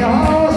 Oh.